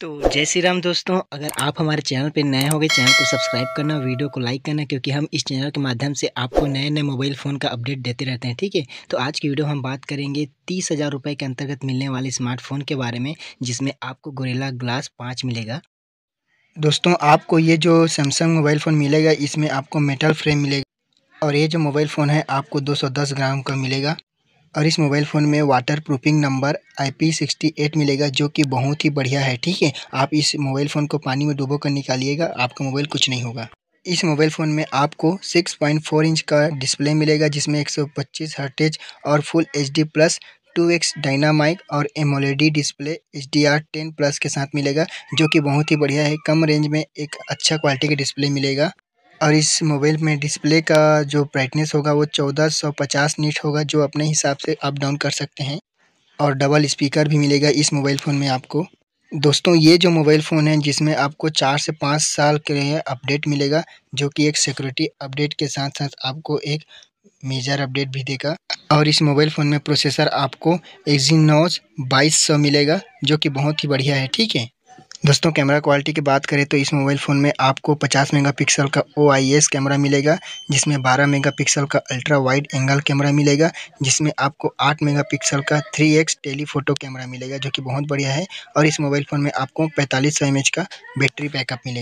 तो जय श्री राम दोस्तों, अगर आप हमारे चैनल पर नए होंगे, चैनल को सब्सक्राइब करना, वीडियो को लाइक करना, क्योंकि हम इस चैनल के माध्यम से आपको नए नए मोबाइल फ़ोन का अपडेट देते रहते हैं, ठीक है? तो आज की वीडियो हम बात करेंगे तीस हज़ार रुपये के अंतर्गत मिलने वाले स्मार्टफ़ोन के बारे में, जिसमें आपको गोरेला ग्लास पाँच मिलेगा। दोस्तों, आपको ये जो सैमसंग मोबाइल फ़ोन मिलेगा, इसमें आपको मेटल फ्रेम मिलेगा और ये जो मोबाइल फ़ोन है, आपको दो सौ दस ग्राम का मिलेगा। और इस मोबाइल फ़ोन में water proofing number I P sixty eight मिलेगा, जो कि बहुत ही बढ़िया है, ठीक है? आप इस मोबाइल फ़ोन को पानी में डुबो कर निकालिएगा, आपका मोबाइल कुछ नहीं होगा। इस मोबाइल फ़ोन में आपको 6.4 इंच का डिस्प्ले मिलेगा, जिसमें 125 हर्टेज और full H D plus two X और AMOLED display H D R ten plus के साथ मिलेगा, जो कि बहुत ही बढ़िया है। कम रेंज में एक अच्छा क्वालिटी का डिस्प्ले मिलेगा। और इस मोबाइल में डिस्प्ले का जो ब्राइटनेस होगा वो चौदह सौ पचास नीट होगा, जो अपने हिसाब से अप डाउन कर सकते हैं। और डबल स्पीकर भी मिलेगा इस मोबाइल फ़ोन में आपको। दोस्तों, ये जो मोबाइल फ़ोन है, जिसमें आपको चार से पाँच साल के लिए अपडेट मिलेगा, जो कि एक सिक्योरिटी अपडेट के साथ साथ आपको एक मेजर अपडेट भी देगा। और इस मोबाइल फ़ोन में प्रोसेसर आपको एक्जीनोज बाईस सौ मिलेगा, जो कि बहुत ही बढ़िया है, ठीक है? दोस्तों, कैमरा क्वालिटी की बात करें तो इस मोबाइल फ़ोन में आपको 50 मेगापिक्सल का ओआईएस कैमरा मिलेगा, जिसमें 12 मेगापिक्सल का अल्ट्रा वाइड एंगल कैमरा मिलेगा, जिसमें आपको 8 मेगापिक्सल का 3x टेलीफोटो कैमरा मिलेगा, जो कि बहुत बढ़िया है। और इस मोबाइल फ़ोन में आपको पैंतालीस सौ का बैटरी बैकअप मिलेगा।